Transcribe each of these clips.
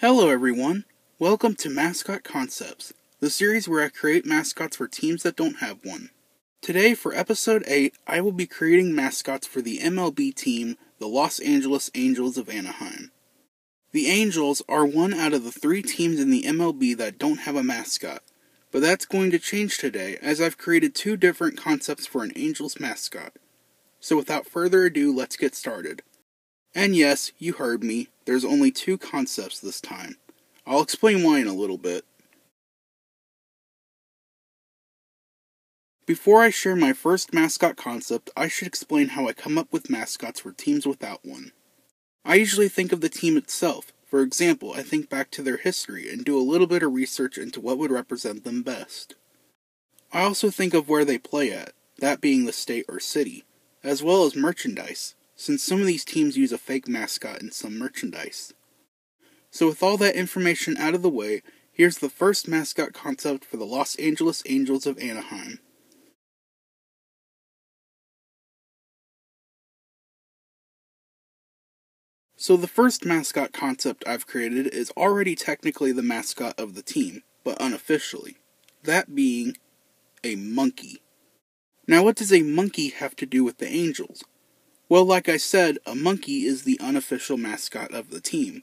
Hello, everyone. Welcome to Mascot Concepts, the series where I create mascots for teams that don't have one. Today, for episode 8, I will be creating mascots for the MLB team, the Los Angeles Angels of Anaheim. The Angels are one out of the three teams in the MLB that don't have a mascot, but that's going to change today as I've created two different concepts for an Angels mascot. So, without further ado, let's get started. And yes, you heard me, there's only two concepts this time. I'll explain why in a little bit. Before I share my first mascot concept, I should explain how I come up with mascots for teams without one. I usually think of the team itself. For example, I think back to their history and do a little bit of research into what would represent them best. I also think of where they play at, that being the state or city, as well as merchandise, since some of these teams use a fake mascot in some merchandise. So, with all that information out of the way, here's the first mascot concept for the Los Angeles Angels of Anaheim. So the first mascot concept I've created is already technically the mascot of the team, but unofficially. That being a monkey. Now what does a monkey have to do with the Angels? Well, like I said, a monkey is the unofficial mascot of the team.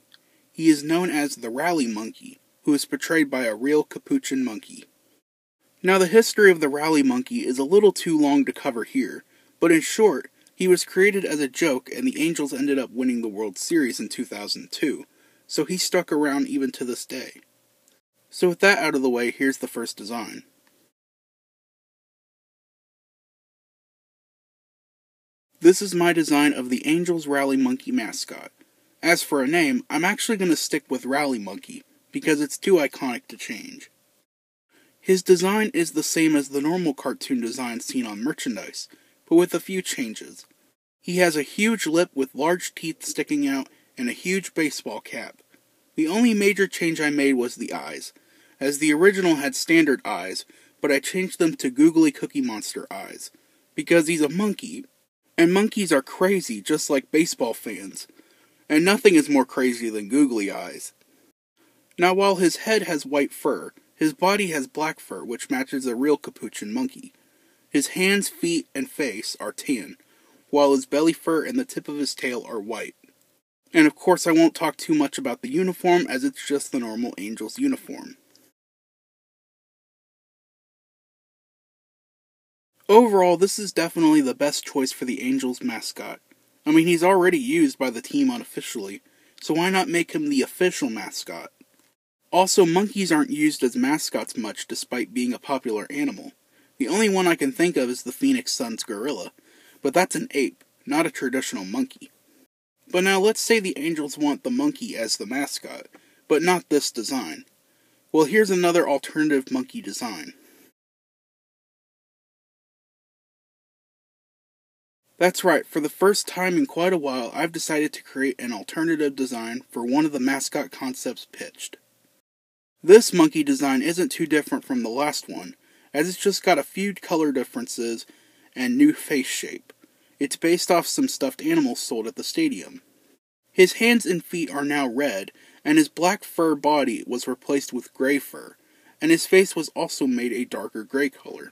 He is known as the Rally Monkey, who is portrayed by a real capuchin monkey. Now the history of the Rally Monkey is a little too long to cover here, but in short, he was created as a joke, and the Angels ended up winning the World Series in 2002, so he stuck around even to this day. So, with that out of the way, here's the first design. This is my design of the Angels Rally Monkey mascot. As for a name, I'm actually going to stick with Rally Monkey, because it's too iconic to change. His design is the same as the normal cartoon design seen on merchandise, but with a few changes. He has a huge lip with large teeth sticking out and a huge baseball cap. The only major change I made was the eyes, as the original had standard eyes, but I changed them to googly cookie monster eyes, because he's a monkey, and monkeys are crazy just like baseball fans, and nothing is more crazy than googly eyes. Now, while his head has white fur, his body has black fur, which matches a real capuchin monkey. His hands, feet, and face are tan, while his belly fur and the tip of his tail are white. And of course, I won't talk too much about the uniform as it's just the normal Angels uniform. Overall, this is definitely the best choice for the Angels mascot. I mean, he's already used by the team unofficially, so why not make him the official mascot? Also, monkeys aren't used as mascots much despite being a popular animal. The only one I can think of is the Phoenix Suns gorilla, but that's an ape, not a traditional monkey. But now let's say the Angels want the monkey as the mascot, but not this design. Well, here's another alternative monkey design. That's right, for the first time in quite a while, I've decided to create an alternative design for one of the mascot concepts pitched. This monkey design isn't too different from the last one, as it's just got a few color differences and new face shape. It's based off some stuffed animals sold at the stadium. His hands and feet are now red, and his black fur body was replaced with gray fur, and his face was also made a darker gray color.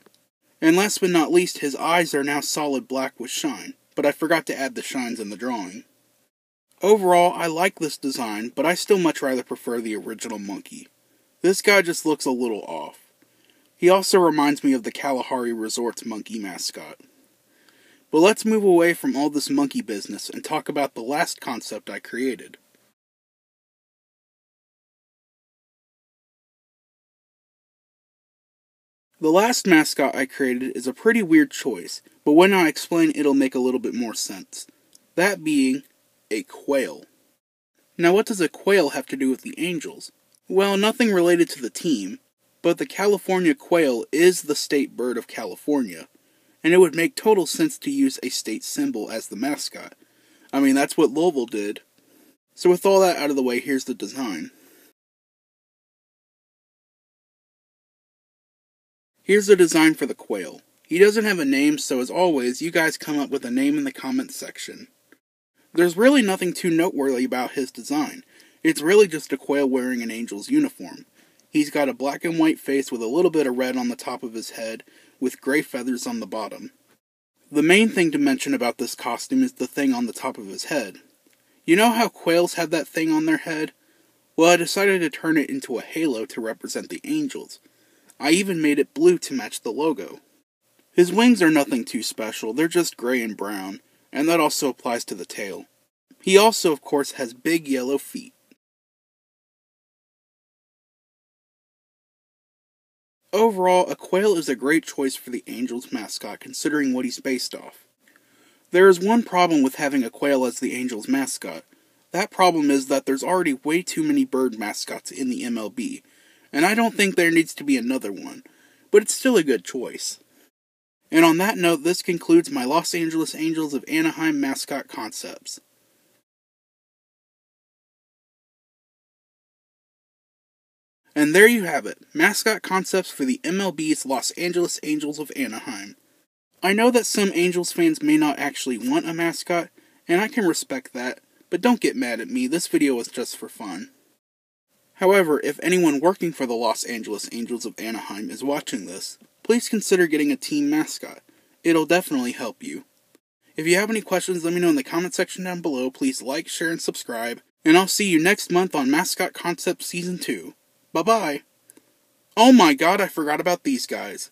And last but not least, his eyes are now solid black with shine, but I forgot to add the shines in the drawing. Overall, I like this design, but I still much rather prefer the original monkey. This guy just looks a little off. He also reminds me of the Kalahari Resort's monkey mascot. But let's move away from all this monkey business and talk about the last concept I created. The last mascot I created is a pretty weird choice, but when I explain it'll make a little bit more sense. That being a quail. Now, what does a quail have to do with the Angels? Well, nothing related to the team, but the California quail is the state bird of California, and it would make total sense to use a state symbol as the mascot. I mean, that's what Louisville did. So, with all that out of the way, here's the design. Here's the design for the quail. He doesn't have a name, so as always, you guys come up with a name in the comments section. There's really nothing too noteworthy about his design. It's really just a quail wearing an angel's uniform. He's got a black and white face with a little bit of red on the top of his head, with gray feathers on the bottom. The main thing to mention about this costume is the thing on the top of his head. You know how quails have that thing on their head? Well, I decided to turn it into a halo to represent the angels. I even made it blue to match the logo. His wings are nothing too special, they're just gray and brown, and that also applies to the tail. He also, of course, has big yellow feet. Overall, a quail is a great choice for the Angels mascot considering what he's based off. There is one problem with having a quail as the Angels mascot. That problem is that there's already way too many bird mascots in the MLB, and I don't think there needs to be another one, but it's still a good choice. And on that note, this concludes my Los Angeles Angels of Anaheim mascot concepts. And there you have it mascot concepts for the MLB's Los Angeles Angels of Anaheim. I know that some Angels fans may not actually want a mascot, and I can respect that, but don't get mad at me, this video was just for fun. However, if anyone working for the Los Angeles Angels of Anaheim is watching this, please consider getting a team mascot. It'll definitely help you. If you have any questions, let me know in the comment section down below. Please like, share, and subscribe. And I'll see you next month on Mascot Concepts Season 2. Bye bye. Oh my god, I forgot about these guys.